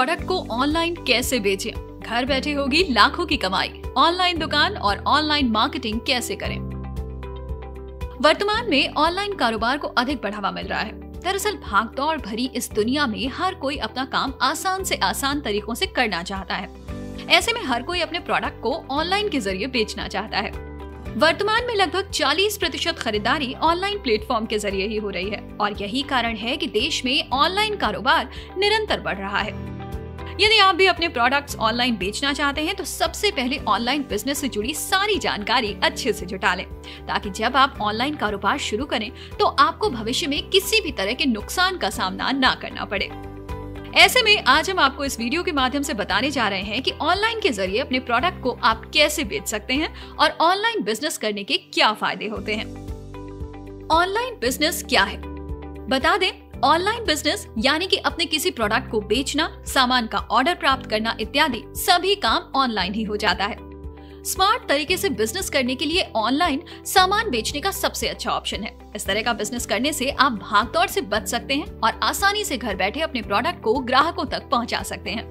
Product को online कैसे बेचें? घर बैठे होगी लाखों की कमाई। ऑनलाइन दुकान और ऑनलाइन मार्केटिंग कैसे करें? वर्तमान में ऑनलाइन कारोबार को अधिक बढ़ावा मिल रहा है। दरअसल भागदौड़ भरी इस दुनिया में हर कोई अपना काम आसान से आसान तरीकों से करना चाहता है। ऐसे में हर कोई अपने प्रोडक्ट को ऑनलाइन के ज़रिए बेचना चाहता है। वर्तमान में लगभग 40 प्रतिशत खरीदारी ऑनलाइन प्लेटफॉर्म के ज़रिए ही हो रही है और यही कारण है कि देश में ऑनलाइन कारोबार निरंतर बढ़ रहा है। यदि आप भी अपने प्रोडक्ट्स ऑनलाइन बेचना चाहते हैं तो सबसे पहले ऑनलाइन बिज़नेस से जुड़ी सारी जानकारी अच्छे से जुटा लें। ताकि जब आप ऑनलाइन कारोबार शुरू करें तो आपको भविष्य में किसी भी तरह के नुकसान का सामना ना करना पड़े। ऐसे में आज हम आपको इस वीडियो के माध्यम से बताने जा रहे हैं कि ऑनलाइन के ज़रिए अपने प्रोडक्ट को आप कैसे बेच सकते हैं और ऑनलाइन बिज़नेस करने के क्या फ़ायदे होते हैं। ऑनलाइन बिज़नेस क्या है? बता दें ऑनलाइन बिज़नेस यानी कि अपने किसी प्रोडक्ट को बेचना, सामान का ऑर्डर प्राप्त करना इत्यादि, सभी काम ऑनलाइन ही हो जाता है। स्मार्ट तरीके से बिज़नेस करने के लिए ऑनलाइन सामान बेचने का सबसे अच्छा ऑप्शन है। इस तरह का बिज़नेस करने से आप भागदौड़ से बच सकते हैं और आसानी से घर बैठे अपने प्रोडक्ट को ग्राहकों तक पहुँचा सकते हैं।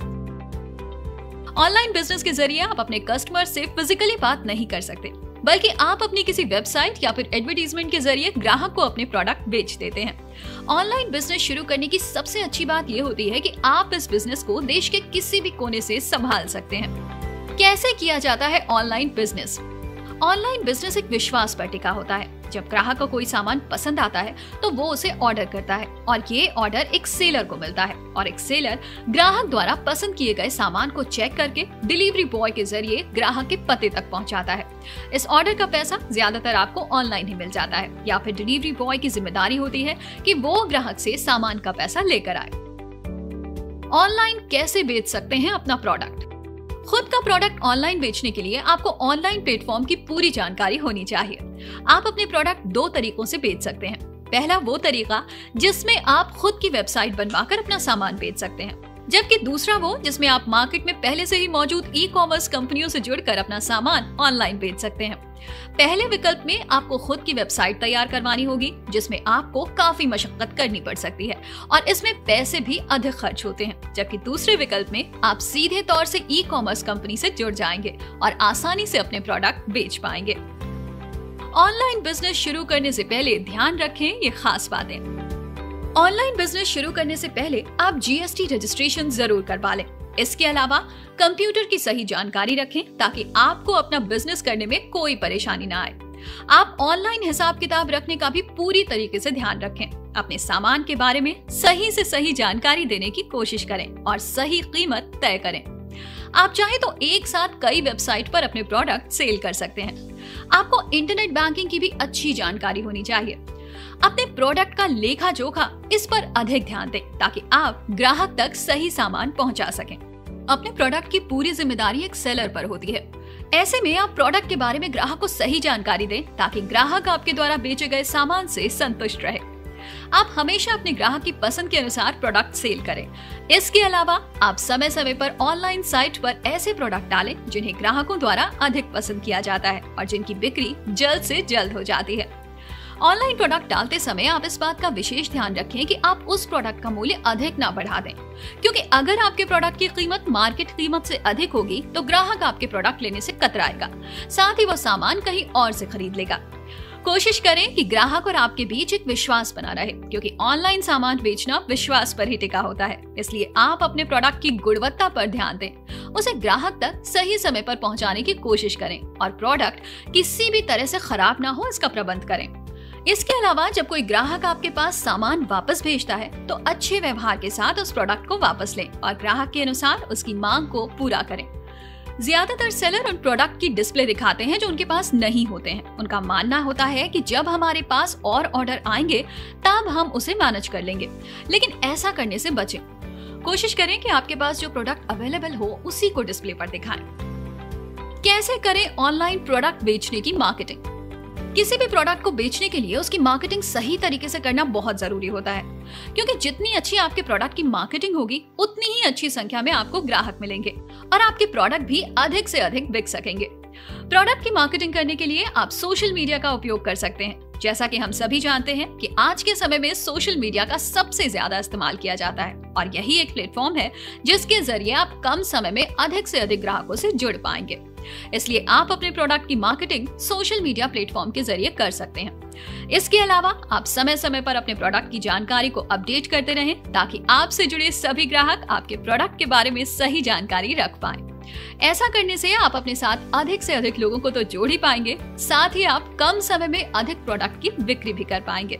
ऑनलाइन बिज़नेस के ज़रिए आप अपने कस्टमर से फिजिकली बात नहीं कर सकते। बल्कि आप अपनी किसी वेबसाइट या फिर एडवर्टीजमेंट के ज़रिए ग्राहक को अपने प्रोडक्ट बेच देते हैं। ऑनलाइन बिज़नेस शुरू करने की सबसे अच्छी बात यह होती है कि आप इस बिज़नेस को देश के किसी भी कोने से संभाल सकते हैं। कैसे किया जाता है ऑनलाइन बिज़नेस ऑनलाइन बिज़नेस एक विश्वास पर टिका होता है। जब ग्राहक को कोई सामान पसंद आता है तो वो उसे ऑर्डर करता है और ये ऑर्डर एक सेलर को मिलता है और एक सेलर ग्राहक द्वारा पसंद किए गए सामान को चेक करके डिलीवरी बॉय के ज़रिए ग्राहक के पते तक पहुंचाता है। इस ऑर्डर का पैसा ज़्यादातर आपको ऑनलाइन ही मिल जाता है या फिर डिलीवरी बॉय की ज़िम्मेदारी होती है कि वो ग्राहक से सामान का पैसा लेकर आए। ऑनलाइन कैसे बेच सकते हैं अपना प्रोडक्ट खुद का प्रोडक्ट ऑनलाइन बेचने के लिए आपको ऑनलाइन प्लेटफॉर्म की पूरी जानकारी होनी चाहिए। आप अपने प्रोडक्ट दो तरीकों से बेच सकते हैं। पहला वो तरीका जिसमें आप खुद की वेबसाइट बनवाकर अपना सामान बेच सकते हैं। जबकि दूसरा वो, जिसमें आप मार्केट में पहले से ही मौजूद ई कॉमर्स कंपनियों से जुड़कर अपना सामान ऑनलाइन बेच सकते हैं। पहले विकल्प में आपको खुद की वेबसाइट तैयार करवानी होगी, जिसमें आपको काफ़ी मशक्कत करनी पड़ सकती है और इसमें पैसे भी अधिक खर्च होते हैं, जबकि दूसरे विकल्प में आप सीधे तौर से ई कॉमर्स कंपनी से जुड़ जाएँगे और आसानी से अपने प्रोडक्ट बेच पाएँगे। ऑनलाइन बिज़नेस शुरू करने से पहले ध्यान रखें ये खास बातें। ऑनलाइन बिज़नेस शुरू करने से पहले आप जीएसटी रजिस्ट्रेशन ज़रूर करवा लें। इसके अलावा कंप्यूटर की सही जानकारी रखें ताकि आपको अपना बिज़नेस करने में कोई परेशानी ना आए। आप ऑनलाइन हिसाब किताब रखने का भी पूरी तरीके से ध्यान रखें। अपने सामान के बारे में सही से सही जानकारी देने की कोशिश करें और सही कीमत तय करें। आप चाहे तो एक साथ कई वेबसाइट पर अपने प्रोडक्ट सेल कर सकते हैं। आपको इंटरनेट बैंकिंग की भी अच्छी जानकारी होनी चाहिए। अपने प्रोडक्ट का लेखा जोखा इस पर अधिक ध्यान दें, ताकि आप ग्राहक तक सही सामान पहुँचा सकें। अपने प्रोडक्ट की पूरी ज़िम्मेदारी एक सेलर पर होती है। ऐसे में आप प्रोडक्ट के बारे में ग्राहक को सही जानकारी दें, ताकि ग्राहक आपके द्वारा बेचे गए सामान से संतुष्ट रहे। आप हमेशा अपने ग्राहक की पसंद के अनुसार प्रोडक्ट सेल करें। इसके अलावा आप समय समय पर ऑनलाइन साइट पर ऐसे प्रोडक्ट डालें, जिन्हें ग्राहकों द्वारा अधिक पसंद किया जाता है और जिनकी बिक्री जल्द से जल्द हो जाती है। ऑनलाइन प्रोडक्ट डालते समय आप इस बात का विशेष ध्यान रखें कि आप उस प्रोडक्ट का मूल्य अधिक ना बढ़ा दें। क्योंकि अगर आपके प्रोडक्ट की कीमत मार्केट कीमत से अधिक होगी तो ग्राहक आपके प्रोडक्ट लेने से कतराएगा। साथ ही वो सामान कहीं और से खरीद लेगा। कोशिश करें कि ग्राहक और आपके बीच एक विश्वास बना रहे, क्योंकि ऑनलाइन सामान बेचना विश्वास पर ही टिका होता है। इसलिए आप अपने प्रोडक्ट की गुणवत्ता पर ध्यान दें। उसे ग्राहक तक सही समय पर पहुँचाने की कोशिश करें और प्रोडक्ट किसी भी तरह से खराब ना हो, इसका प्रबंध करें। इसके अलावा जब कोई ग्राहक आपके पास सामान वापस भेजता है तो अच्छे व्यवहार के साथ उस प्रोडक्ट को वापस लें और ग्राहक के अनुसार उसकी मांग को पूरा करें। ज़्यादातर सेलर उन प्रोडक्ट की डिस्प्ले दिखाते हैं जो उनके पास नहीं होते हैं। उनका मानना होता है कि जब हमारे पास और ऑर्डर आएँगे, तब हम उसे मैनेज कर लेंगे। लेकिन ऐसा करने से बचें। कोशिश करें कि आपके पास जो प्रोडक्ट अवेलेबल हो, उसी को डिस्प्ले पर दिखाएँ। कैसे करें ऑनलाइन प्रोडक्ट बेचने की मार्केटिंग किसी भी प्रोडक्ट को बेचने के लिए उसकी मार्केटिंग सही तरीके से करना बहुत ज़रूरी होता है। क्योंकि जितनी अच्छी आपके प्रोडक्ट की मार्केटिंग होगी, उतनी ही अच्छी संख्या में आपको ग्राहक मिलेंगे और आपके प्रोडक्ट भी अधिक से अधिक बिक सकेंगे। प्रोडक्ट की मार्केटिंग करने के लिए आप सोशल मीडिया का उपयोग कर सकते हैं। जैसा कि हम सभी जानते हैं कि आज के समय में सोशल मीडिया का सबसे ज़्यादा इस्तेमाल किया जाता है और यही एक प्लेटफॉर्म है जिसके ज़रिए आप कम समय में अधिक से अधिक ग्राहकों से जुड़ पाएँगे। इसलिए आप अपने प्रोडक्ट की मार्केटिंग सोशल मीडिया प्लेटफॉर्म के ज़रिए कर सकते हैं। इसके अलावा आप समय समय पर अपने प्रोडक्ट की जानकारी को अपडेट करते रहें ताकि आपसे जुड़े सभी ग्राहक आपके प्रोडक्ट के बारे में सही जानकारी रख पाए। ऐसा करने से आप अपने साथ अधिक से अधिक लोगों को तो जोड़ ही पाएँगे। साथ ही आप कम समय में अधिक प्रोडक्ट की बिक्री भी कर पाएँगे।